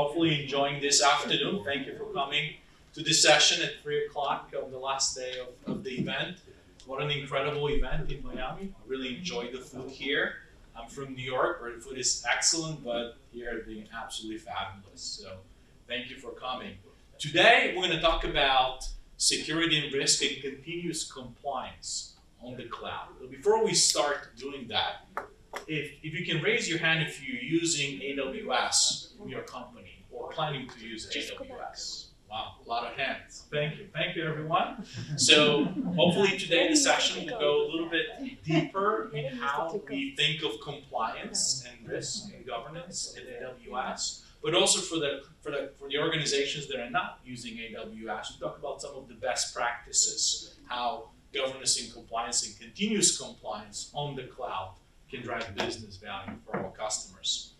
hopefully enjoying this afternoon. Thank you for coming to this session at 3 o'clock on the last day of, of the event. What an incredible event in Miami. I really enjoyed the food here. I'm from New York where the food is excellent, but here it's been absolutely fabulous. So thank you for coming. Today we're going to talk about security and risk and continuous compliance on the cloud. But before we start doing that, if, if you can raise your hand if you're using AWS in your company or planning to use AWS. Wow, a lot of hands. Thank you. Thank you, everyone. So hopefully today the session will go a little bit deeper in how we think of compliance and risk and governance at AWS, but also for the for the for the organizations that are not using AWS. We talk about some of the best practices, how governance and compliance and continuous compliance on the cloud can drive business value for our customers.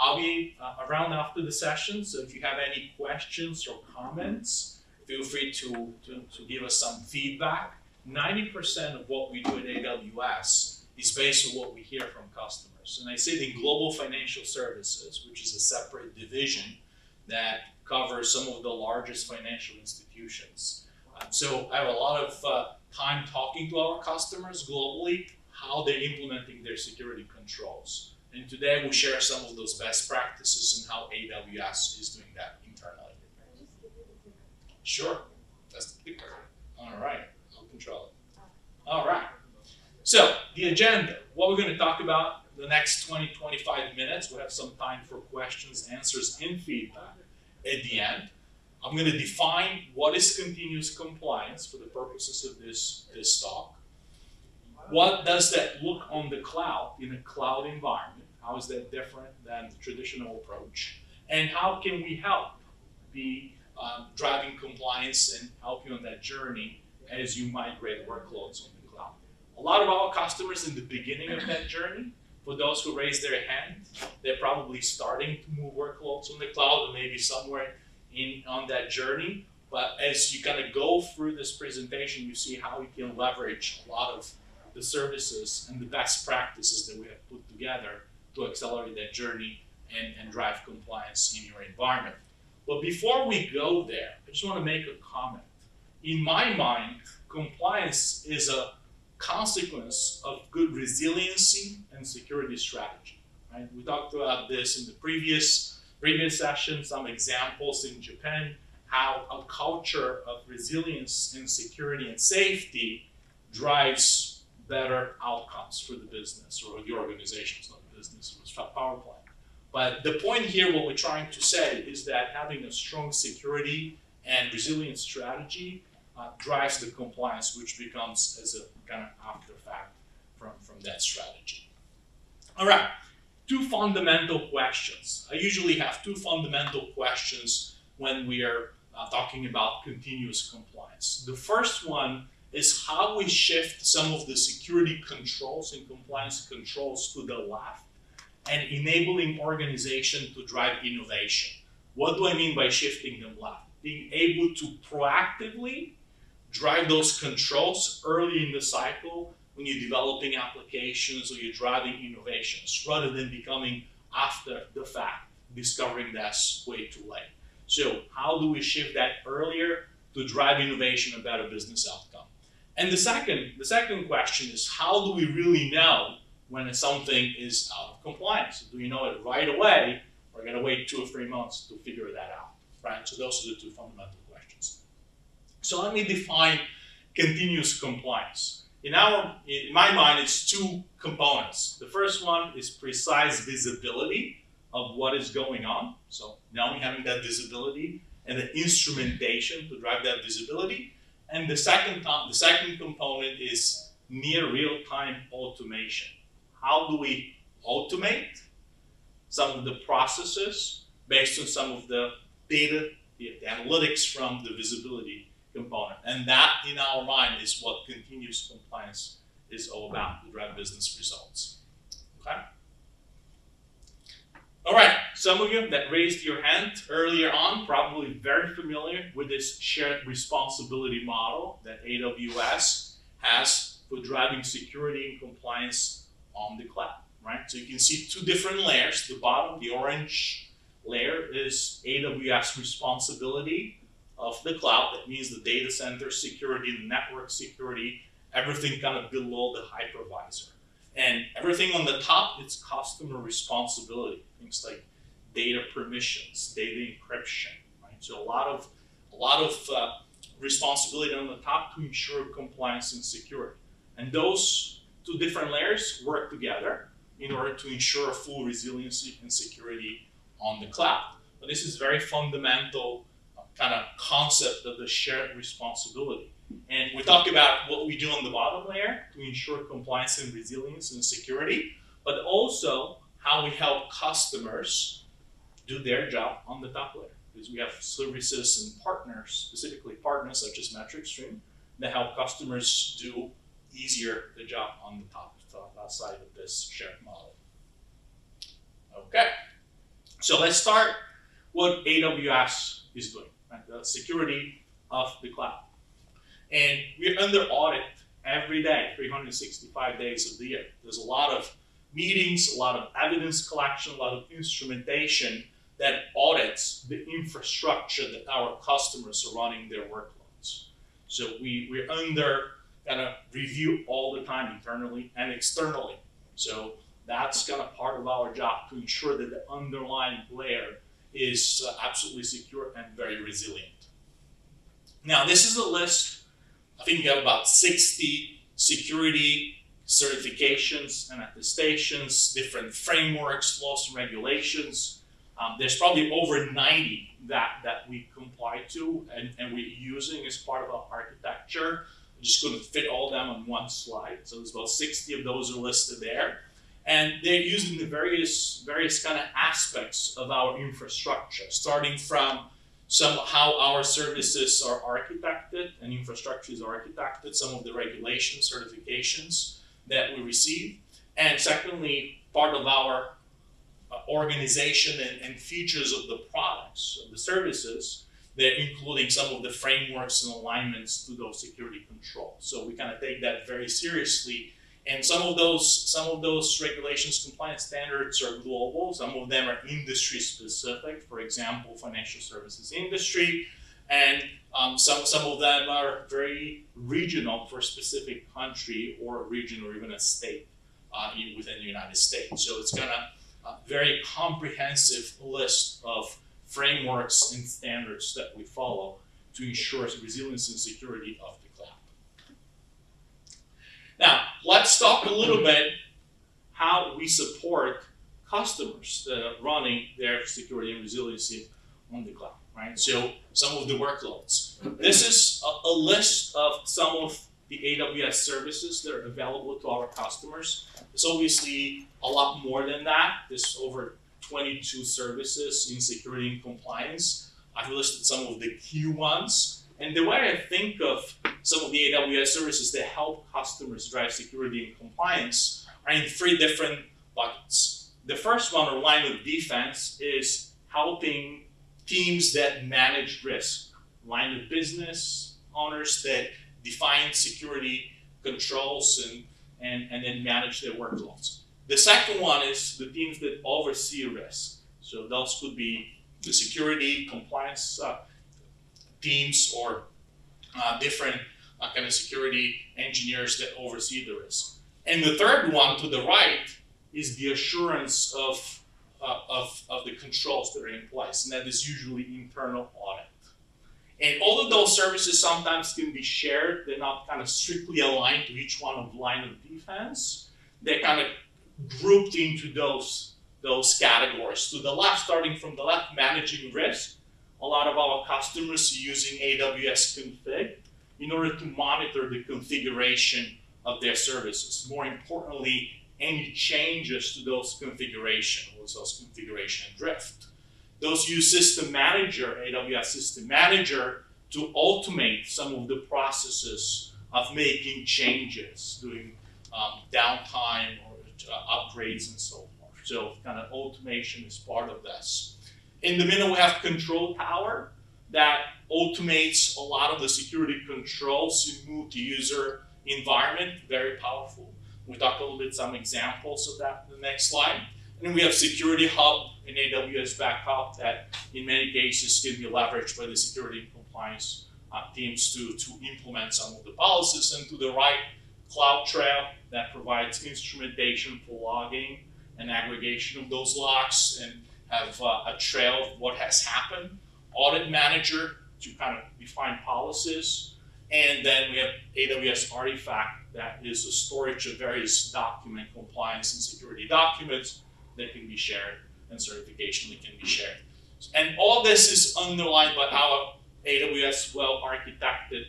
I'll be uh, around after the session, so if you have any questions or comments, feel free to, to, to give us some feedback. 90% of what we do at AWS is based on what we hear from customers. And I sit in Global Financial Services, which is a separate division that covers some of the largest financial institutions. Um, so I have a lot of uh, time talking to our customers globally, how they're implementing their security controls. And today we'll share some of those best practices and how AWS is doing that internally. Sure, that's the clicker. All right, I'll control it. All right. So the agenda, what we're going to talk about the next 20, 25 minutes. We'll have some time for questions, answers, and feedback at the end. I'm going to define what is continuous compliance for the purposes of this, this talk. What does that look on the cloud in a cloud environment? How is that different than the traditional approach? And how can we help be um, driving compliance and help you on that journey as you migrate workloads on the cloud? A lot of our customers in the beginning of that journey, for those who raise their hand, they're probably starting to move workloads on the cloud or maybe somewhere in on that journey. But as you kind of go through this presentation, you see how you can leverage a lot of the services and the best practices that we have put together to accelerate that journey and, and drive compliance in your environment. But before we go there, I just want to make a comment. In my mind, compliance is a consequence of good resiliency and security strategy. Right? We talked about this in the previous previous session, some examples in Japan, how a culture of resilience and security and safety drives better outcomes for the business or the organization. It's not business, it's a power plant. But the point here, what we're trying to say is that having a strong security and resilience strategy uh, drives the compliance, which becomes as a kind of after fact from, from that strategy. All right, two fundamental questions. I usually have two fundamental questions when we are uh, talking about continuous compliance. The first one is how we shift some of the security controls and compliance controls to the left and enabling organization to drive innovation. What do I mean by shifting them left? Being able to proactively drive those controls early in the cycle when you're developing applications or you're driving innovations rather than becoming after the fact, discovering that's way too late. So how do we shift that earlier to drive innovation and better business outcome? And the second, the second question is how do we really know when something is out of compliance? Do you know it right away or are you going to wait two or three months to figure that out? Right? So those are the two fundamental questions. So let me define continuous compliance. In our, in my mind, it's two components. The first one is precise visibility of what is going on. So now we're having that visibility and the instrumentation to drive that visibility. And the second, the second component is near real-time automation. How do we automate some of the processes based on some of the data, the, analytics from the visibility component? And that, in our mind, is what continuous compliance is all about to drive business results. Okay? All right, some of you that raised your hand earlier on probably very familiar with this shared responsibility model that AWS has for driving security and compliance on the cloud, right? So you can see two different layers. The bottom, the orange layer is AWS responsibility of the cloud. That means the data center security, the network security, everything kind of below the hypervisor. And everything on the top, it's customer responsibility. Things like data permissions, data encryption, right? So a lot of a lot of uh, responsibility on the top to ensure compliance and security. And those two different layers work together in order to ensure full resiliency and security on the cloud. But this is very fundamental uh, kind of concept of the shared responsibility. And we talk about what we do on the bottom layer to ensure compliance and resilience and security, but also how we help customers do their job on the top layer. Because we have services and partners, specifically partners such as MetricStream, that help customers do easier the job on the top, top side of this shared model. Okay, so let's start what AWS is doing, right? the security of the cloud. And we're under audit every day, 365 days of the year. There's a lot of meetings, a lot of evidence collection, a lot of instrumentation that audits the infrastructure that our customers are running their workloads. So we, we're under kind of review all the time, internally and externally. So that's kind of part of our job to ensure that the underlying layer is uh, absolutely secure and very resilient. Now, this is a list I think you have about 60 security certifications and attestations, different frameworks, laws and regulations. Um, there's probably over 90 that, that we comply to and, and we're using as part of our architecture. I'm just to fit all them on one slide. So there's about 60 of those are listed there. And they're using the various, various kind of aspects of our infrastructure, starting from some how our services are architected and infrastructure is architected, some of the regulation certifications that we receive, and secondly, part of our organization and, and, features of the products, of the services, they're including some of the frameworks and alignments to those security controls. So we kind of take that very seriously and some of those some of those regulations compliance standards are global. Some of them are industry specific. For example, financial services industry, and um, some some of them are very regional for a specific country or a region or even a state uh, within the United States. So it's kind very comprehensive list of frameworks and standards that we follow to ensure resilience and security of the cloud. now, let's talk a little bit how we support customers that are running their security and resiliency on the cloud, right? So some of the workloads. This is a, a list of some of the AWS services that are available to our customers. It's obviously a lot more than that. There's over 22 services in security and compliance. I've listed some of the key ones. And the way I think of some of the AWS services that help customers drive security and compliance are in three different buckets. The first one, or line of defense, is helping teams that manage risk, line of business owners that define security controls and, and, and then manage their workloads. The second one is the teams that oversee risk. So those could be the security, compliance uh, teams or uh, different uh, kind of security engineers that oversee the risk. And the third one to the right is the assurance of, uh, of, of the controls that are in place, and that is usually internal audit. And all of those services sometimes can be shared. They're not kind of strictly aligned to each one of line of defense. They're kind of grouped into those, those categories. To the left, starting from the left, managing risk a lot of our customers using AWS config in order to monitor the configuration of their services. More importantly, any changes to those configuration, or those configuration drift. Those use System Manager, AWS System Manager, to automate some of the processes of making changes, doing um, downtime or uh, upgrades and so forth. So kind of automation is part of this. In the middle, we have control tower that automates a lot of the security controls in multi-user environment, very powerful. We talk a little bit some examples of that in the next slide. And we have Security Hub in AWS backup that in many cases can be leveraged by the security and compliance uh, teams to, to implement some of the policies and to the right CloudTrail that provides instrumentation for logging and aggregation of those logs and have uh, a trail of what has happened. Audit Manager to kind of define policies. And then we have AWS Artifact that is a storage of various document compliance and security documents that can be shared and certification that can be shared. And all this is underlined by our AWS well architected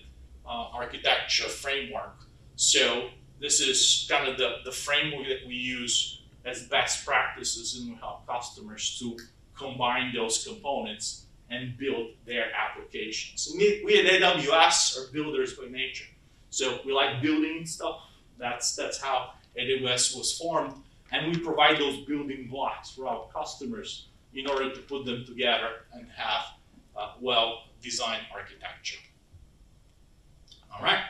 uh, architecture framework. So this is kind of the, the framework that we use as best practices and we help customers to combine those components and build their applications. We at AWS are builders by nature. So we like building stuff. That's, that's how AWS was formed. And we provide those building blocks for our customers in order to put them together and have uh, well-designed architecture. All right,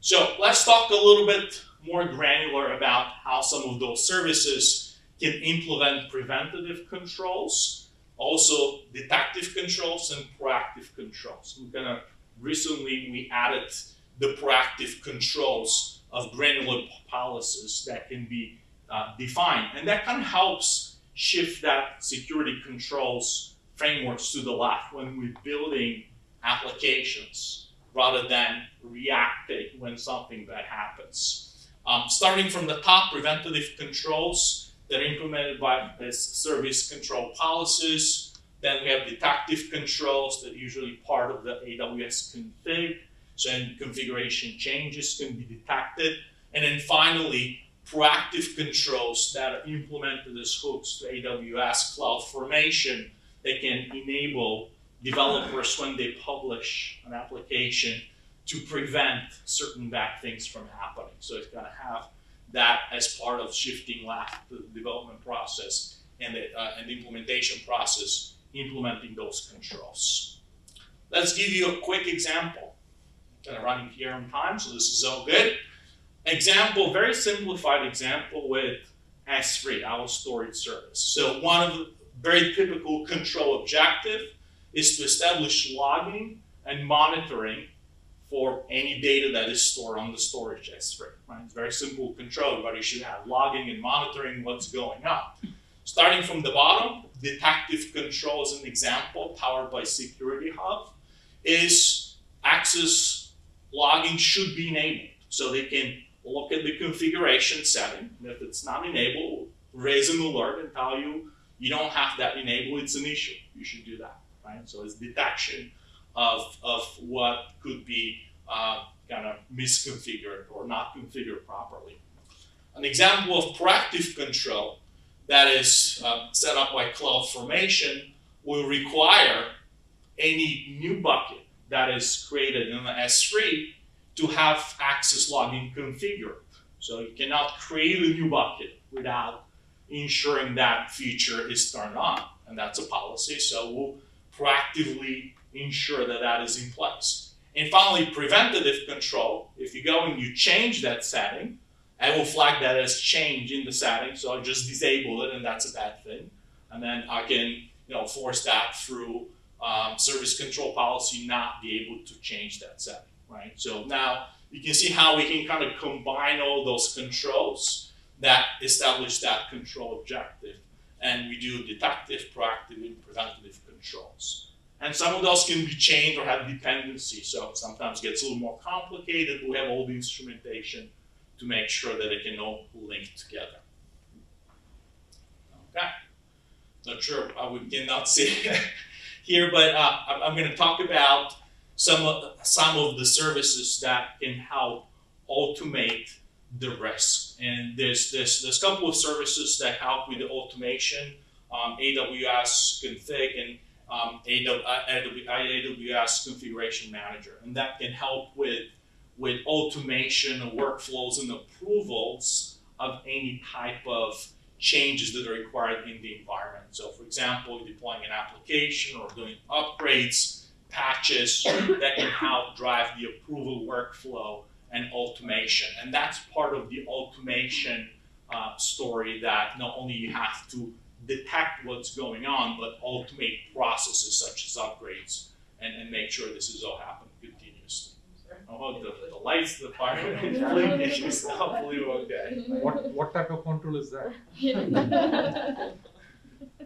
so let's talk a little bit more granular about how some of those services can implement preventative controls, also detective controls and proactive controls. We're gonna, recently we added the proactive controls of granular policies that can be uh, defined. And that kind of helps shift that security controls frameworks to the left when we're building applications rather than reacting when something bad happens. Um, starting from the top, preventative controls that are implemented by service control policies. Then we have detective controls that are usually part of the AWS config. So any configuration changes can be detected. And then finally, proactive controls that are implemented as hooks to AWS CloudFormation that can enable developers when they publish an application to prevent certain bad things from happening. So it's going to have that as part of shifting left the development process and the, uh, and the implementation process, implementing those controls. Let's give you a quick example. Kind of running here on time, so this is all good example, very simplified example with S3, our storage service. So one of the very typical control objective is to establish logging and monitoring for any data that is stored on the storage S3. Right? It's very simple control, but you should have logging and monitoring what's going on. Starting from the bottom, detective control as an example, powered by Security Hub, is access logging should be enabled. So they can look at the configuration setting. And if it's not enabled, raise an alert and tell you you don't have that enabled, it's an issue. You should do that, right? So it's detection of, of what could be uh, kind of misconfigured or not configured properly. An example of proactive control that is uh, set up by CloudFormation will require any new bucket that is created in the S3 to have access logging configured. So you cannot create a new bucket without ensuring that feature is turned on. And that's a policy. So we'll proactively ensure that that is in place. And finally, preventative control. If you go and you change that setting, I will flag that as change in the setting. So I'll just disable it and that's a bad thing. And then I can you know, force that through um, service control policy not be able to change that setting right? So now you can see how we can kind of combine all those controls that establish that control objective. And we do detective, proactive, and preventative controls. And some of those can be chained or have dependency. So sometimes it gets a little more complicated. We have all the instrumentation to make sure that it can all link together. Okay. Not sure I we cannot see here, but uh, I'm going to talk about some of, some of the services that can help automate the risk. And there's, there's, there's a couple of services that help with the automation, um, AWS config and um, AWS configuration manager. And that can help with, with automation of workflows and approvals of any type of changes that are required in the environment. So for example, deploying an application or doing upgrades, patches that can help drive the approval workflow and automation. And that's part of the automation uh, story that not only you have to detect what's going on, but automate processes such as upgrades and, and make sure this is all happening continuously. Oh, the, the lights, the fire, fleet issues, hopefully we're okay. What, what type of control is that?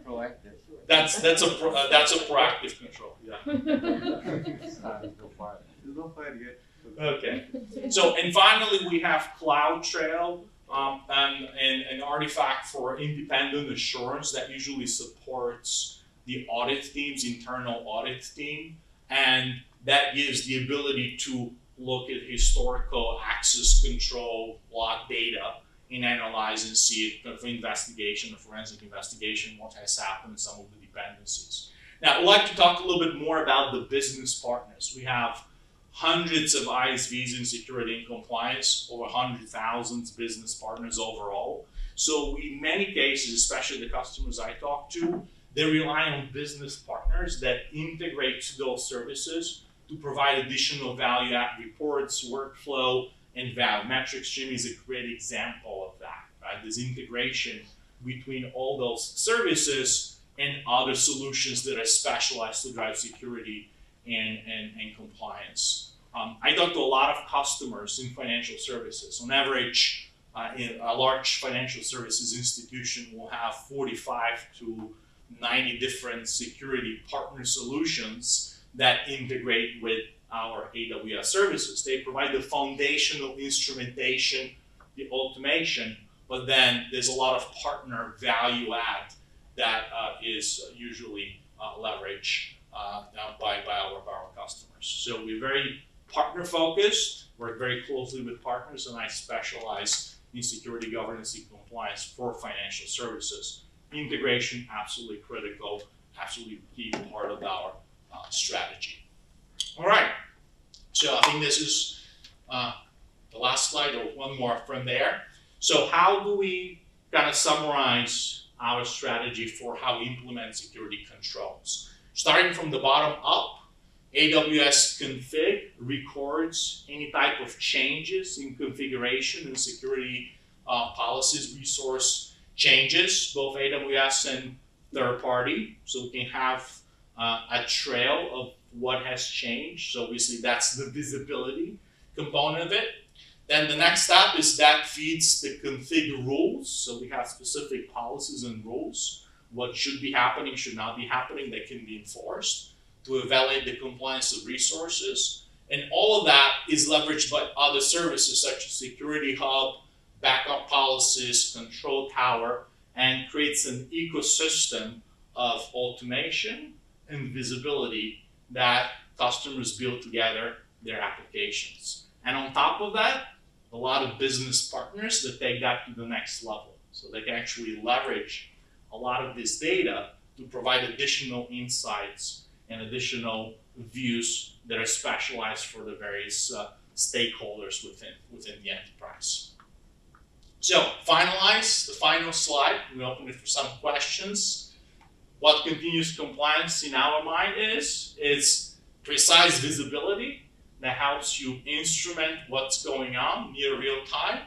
Proactive. That's, that's a, pro- uh, that's a proactive control, yeah. Ah, there's no fire. There's no fire yet. Okay. So, and finally, we have CloudTrail, um, and, and an artifact for independent assurance that usually supports the audit team's internal audit team, and that gives the ability to look at historical access control log data and analyze and see it of investigation, a forensic investigation, what has happened, some of the dependencies. Now, I'd like to talk a little bit more about the business partners. We have hundreds of ISVs in security and compliance, over 100,000 business partners overall. So in many cases, especially the customers I talk to, they rely on business partners that integrate those services to provide additional value add reports, workflow, and value. MetricStream is a great example of that, right? This integration between all those services and other solutions that are specialized to drive security and, and, and compliance. Um, I talk to a lot of customers in financial services. On average, uh, a large financial services institution will have 45 to 90 different security partner solutions that integrate with our AWS services. They provide the foundational instrumentation, the automation, but then there's a lot of partner value add that uh, is usually uh, leveraged uh, by, by our, by customers. So we're very partner focused, work very closely with partners, and I specialize in security governance and compliance for financial services. Integration, absolutely critical, absolutely key part of our uh, strategy. All right, so I think this is uh, the last slide, or one more from there. So, how do we kind of summarize our strategy for how we implement security controls? Starting from the bottom up, AWS config records any type of changes in configuration and security uh, policies, resource changes, both AWS and third party. So we can have uh, a trail of what has changed. So obviously that's the visibility component of it. Then the next step is that feeds the config rules. So we have specific policies and rules. What should be happening, should not be happening, that can be enforced to evaluate the compliance of resources. And all of that is leveraged by other services such as Security Hub, backup policies, control tower, and creates an ecosystem of automation and visibility that customers build together their applications. And on top of that, a lot of business partners that take that to the next level. So they can actually leverage a lot of this data to provide additional insights and additional views that are specialized for the various uh, stakeholders within, within the enterprise. So, finalize the final slide. We open it for some questions. What continuous compliance in our mind is, is precise visibility that helps you instrument what's going on near real time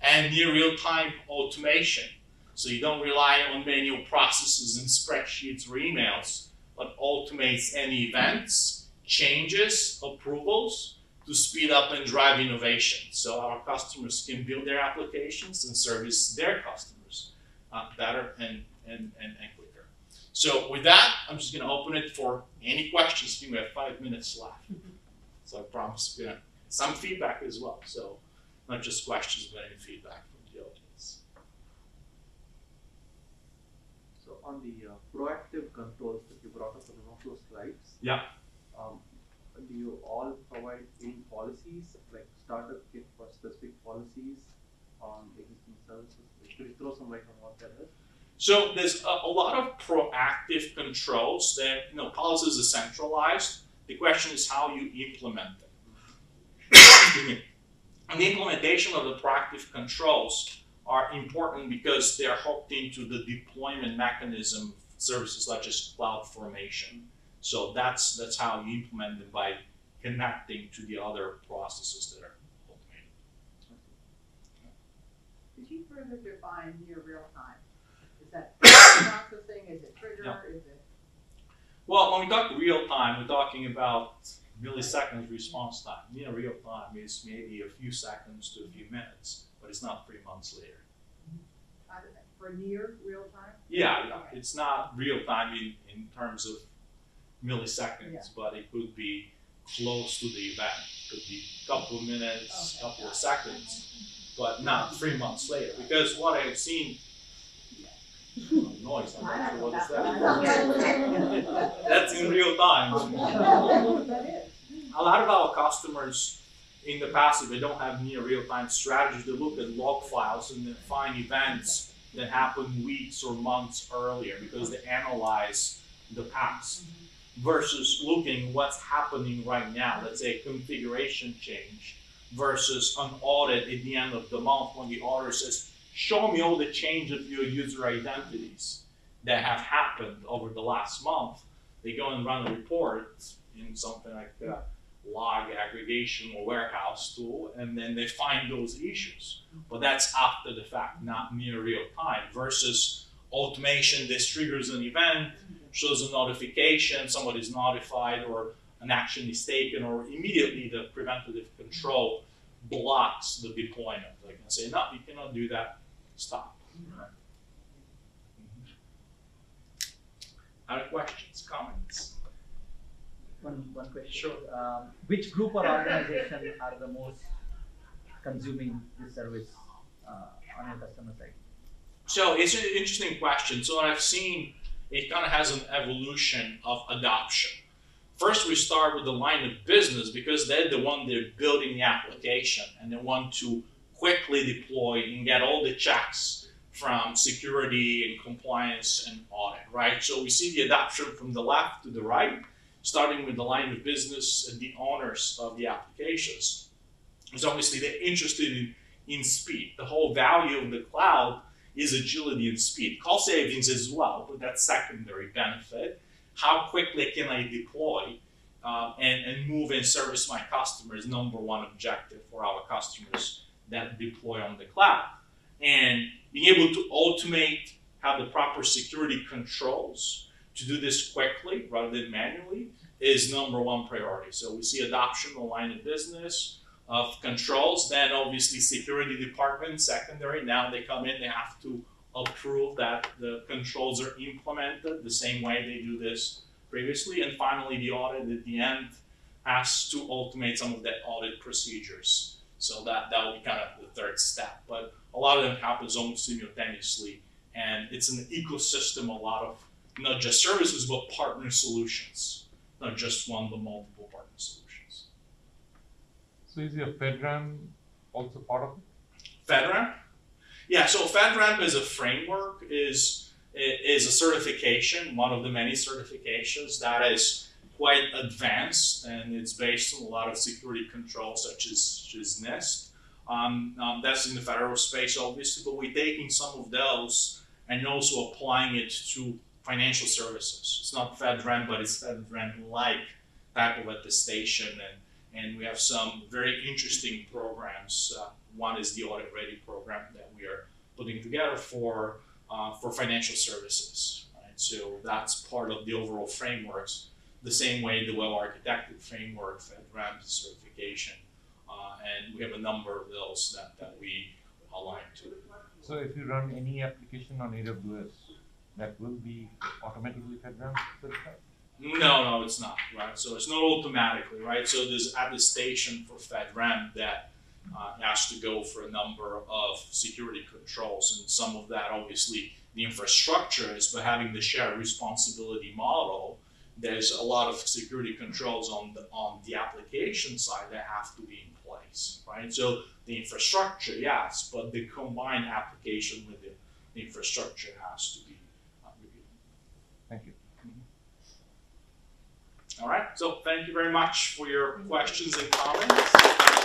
and near real time automation. So you don't rely on manual processes and spreadsheets or emails, but automates any events, changes, approvals to speed up and drive innovation. So our customers can build their applications and service their customers uh, better and, and, and, and quicker. So with that, I'm just gonna open it for any questions. We have five minutes left. So I promise, you know, some feedback as well. So not just questions, but any feedback from the audience. So on the uh, proactive controls that you brought up on one of those slides. Yeah. Um, do you all provide any policies, like startup kit for specific policies on existing services? Could you throw some light on what that is? So there's a, a lot of proactive controls that, you know, policies are centralized. The question is how you implement them. And the implementation of the proactive controls are important because they're hooked into the deployment mechanism of services such as cloud formation. So that's that's how you implement them by connecting to the other processes that are automated. Could you further define near real time? Is that processing, is it trigger, Yeah. is it? Well, when we talk real time, we're talking about milliseconds response time. You know, real time is maybe a few seconds to a few minutes, but it's not three months later. I For near real time? Yeah, Okay. it's not real time in, in terms of milliseconds, Yeah. but it could be close to the event. Could be a couple of minutes, Okay. couple of seconds, but not three months later. Because what I've seen, noise, I'm not sure what is that. That's in real time. A lot of our customers in the past, if they don't have near real-time strategies, they look at log files and they find events that happened weeks or months earlier because they analyze the past versus looking what's happening right now. Let's say a configuration change versus an audit at the end of the month when the auditor says, show me all the change of your user identities that have happened over the last month. They go and run a report in something like uh, log aggregation or warehouse tool, and then they find those issues. But that's after the fact, not near real time, versus automation. This triggers an event, shows a notification, somebody's notified, or an action is taken, or immediately the preventative control blocks the deployment. They can say, no, you cannot do that, stop. Other questions, comments? One, one question. Sure. Um, which group or organization are the most consuming this service uh, on your customer side? So it's an interesting question. So what I've seen, it kind of has an evolution of adoption. First, we start with the line of business because they're the one they're building the application and they want to quickly deploy and get all the checks from security and compliance and audit, right? So we see the adoption from the left to the right, starting with the line of business and the owners of the applications. Because obviously they're interested in, in speed. The whole value of the cloud is agility and speed. Cost savings as well, but that's secondary benefit. How quickly can I deploy um, and, and move and service my customers? Number one objective for our customers that deploy on the cloud. And being able to automate, have the proper security controls to do this quickly rather than manually is number one priority. So we see adoption in of business of controls. Then obviously security department, secondary. Now they come in, they have to approve that the controls are implemented the same way they do this previously. And finally, the audit at the end has to automate some of the audit procedures. So that that will be kind of the third step. But a lot of them happens almost simultaneously, and it's an ecosystem. A lot of not just services, but partner solutions. Not just one, but multiple partner solutions. So is your FedRAMP also part of it? FedRAMP? Yeah, so FedRAMP is a framework is is a certification, one of the many certifications that is quite advanced, and it's based on a lot of security controls such as, such as. Um, um, that's in the federal space, obviously, but we're taking some of those and also applying it to financial services. It's not FedRAMP, but it's FedRAMP-like type of attestation, and and we have some very interesting programs. Uh, one is the Audit Ready program that we are putting together for uh, for financial services. So that's part of the overall frameworks. The same way the well-architected framework, FedRAMP certification, uh, and we have a number of those that, that we align to. So if you run any application on AWS, that will be automatically FedRAMP certified? No, no, it's not, right? So it's not automatically, right? So there's attestation for FedRAMP that uh, has to go for a number of security controls, and some of that obviously the infrastructure is, but having the shared responsibility model, there's a lot of security controls on the on the application side that have to be in place, right? So the infrastructure, yes, but the combined application with the, the infrastructure has to be uh, reviewed. Thank you. All right, so thank you very much for your questions and comments.